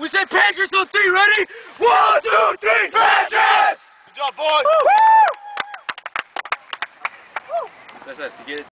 We said Patriots on three. Ready? One, two, three. Patriots! Good job, boys. Woo! Woo! That's us. To get it.